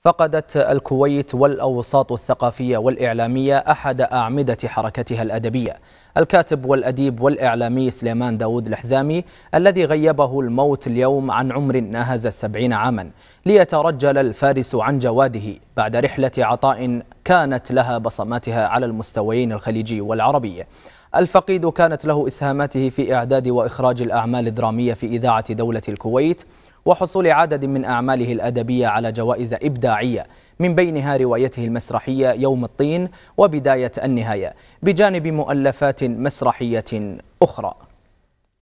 فقدت الكويت والأوساط الثقافية والإعلامية أحد أعمدة حركتها الأدبية. الكاتب والأديب والإعلامي سليمان داود الحزامي الذي غيبه الموت اليوم عن عمر ناهز السبعين عاما ليترجل الفارس عن جواده بعد رحلة عطاء كانت لها بصماتها على المستويين الخليجي والعربي. الفقيد كانت له إسهاماته في إعداد وإخراج الأعمال الدرامية في إذاعة دولة الكويت. وحصول عدد من أعماله الأدبية على جوائز إبداعية من بينها روايته المسرحية يوم الطين وبداية النهاية بجانب مؤلفات مسرحية أخرى.